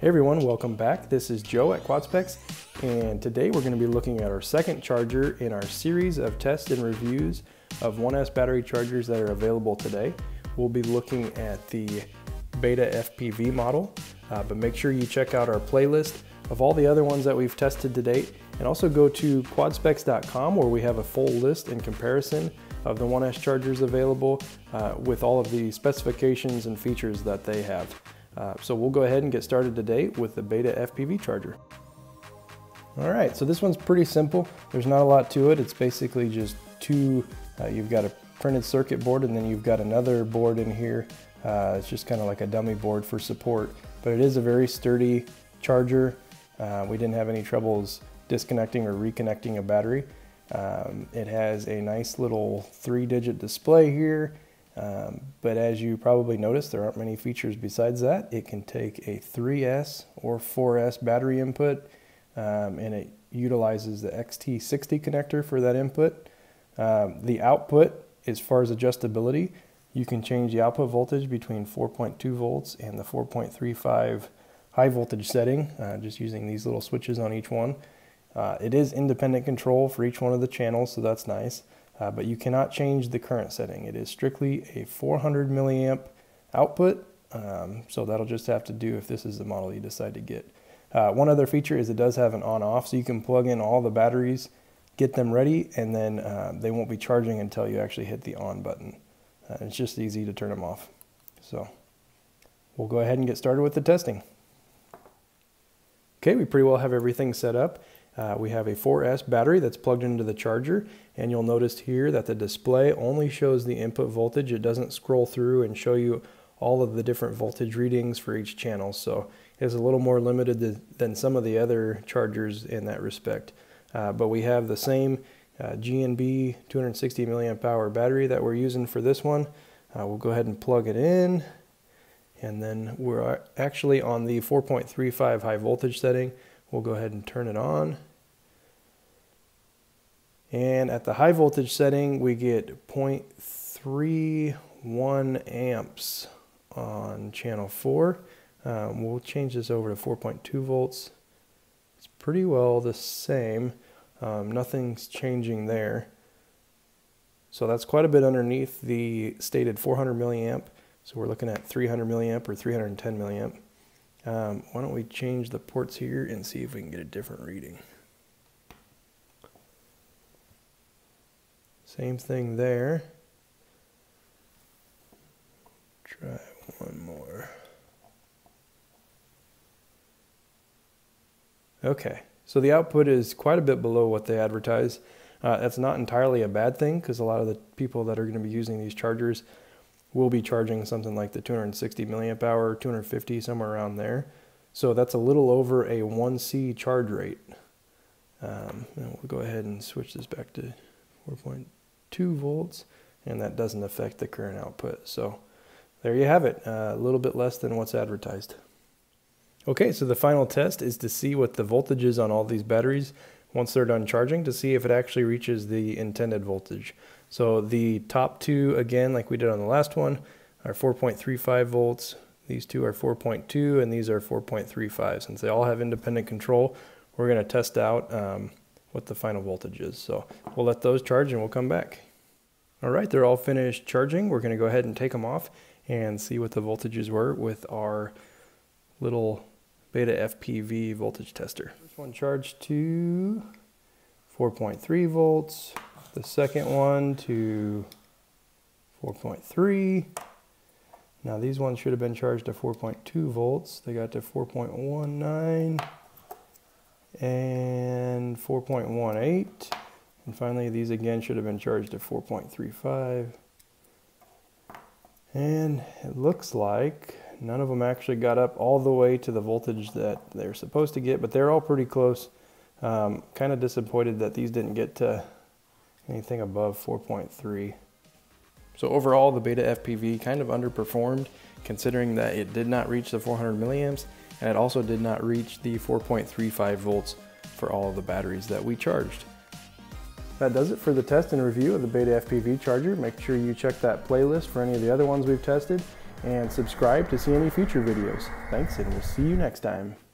Hey everyone, welcome back. This is Joe at QuadSpex, and today we're going to be looking at our second charger in our series of tests and reviews of 1S battery chargers that are available today. We'll be looking at the Beta FPV model, uh, but make sure you check out our playlist of all the other ones that we've tested to date, and also go to quadspex.com where we have a full list and comparison of the 1S chargers available uh, with all of the specifications and features that they have. Uh, so we'll go ahead and get started today with the Beta FPV charger. All right, so this one's pretty simple. There's not a lot to it. It's basically just two, uh, you've got a printed circuit board and then you've got another board in here. Uh, it's just kind of like a dummy board for support, but it is a very sturdy charger. Uh, we didn't have any troubles disconnecting or reconnecting a battery. Um, it has a nice little three digit display here um, but as you probably noticed, there aren't many features besides that. It can take a 3S or 4S battery input, um, and it utilizes the XT60 connector for that input. Um, the output, as far as adjustability, you can change the output voltage between 4.2 volts and the 4.35 high voltage setting, uh, just using these little switches on each one. Uh, it is independent control for each one of the channels, so that's nice uh, but you cannot change the current setting. It is strictly a 400 milliamp output, um, so that'll just have to do if this is the model you decide to get. Uh, one other feature is it does have an on-off, so you can plug in all the batteries, get them ready, and then uh, they won't be charging until you actually hit the on button. Uh, it's just easy to turn them off. So we'll go ahead and get started with the testing. Okay, we pretty well have everything set up. Uh, we have a 4S battery that's plugged into the charger and you'll notice here that the display only shows the input voltage. It doesn't scroll through and show you all of the different voltage readings for each channel. So it's a little more limited than some of the other chargers in that respect. Uh, but we have the same uh, GNB 260 milliamp hour battery that we're using for this one. Uh, we'll go ahead and plug it in and then we're actually on the 4.35 high voltage setting. We'll go ahead and turn it on. And at the high voltage setting, we get 0.31 amps on channel 4. Um, we'll change this over to 4.2 volts. It's pretty well the same. Um, nothing's changing there. So that's quite a bit underneath the stated 400 milliamp. So we're looking at 300 milliamp or 310 milliamp. Um, why don't we change the ports here and see if we can get a different reading. Same thing there. Try one more. Okay, so the output is quite a bit below what they advertise. Uh, that's not entirely a bad thing because a lot of the people that are going to be using these chargers will be charging something like the 260 milliamp hour, 250, somewhere around there. So that's a little over a 1C charge rate. Um, and we'll go ahead and switch this back to 4.2. volts and that doesn't affect the current output. So there you have it, uh, a little bit less than what's advertised. Okay, so the final test is to see what the voltage is on all these batteries once they're done charging to see if it actually reaches the intended voltage. So the top two, again, like we did on the last one, are 4.35 volts. These two are 4.2 and these are 4.35. Since they all have independent control, we're going to test out um, what the final voltage is. So we'll let those charge and we'll come back. All right, they're all finished charging. We're gonna go ahead and take them off and see what the voltages were with our little Beta FPV voltage tester. This one charged to 4.3 volts. The second one to 4.3. Now these ones should have been charged to 4.2 volts. They got to 4.19 and 4.18. And finally, these again should have been charged to 4.35. And it looks like none of them actually got up all the way to the voltage that they're supposed to get, but they're all pretty close. Um, kind of disappointed that these didn't get to anything above 4.3. So overall, the Beta FPV kind of underperformed considering that it did not reach the 400 milliamps and it also did not reach the 4.35 volts for all of the batteries that we charged. That does it for the test and review of the Beta FPV charger. Make sure you check that playlist for any of the other ones we've tested. and subscribe to see any future videos. Thanks, and we'll see you next time.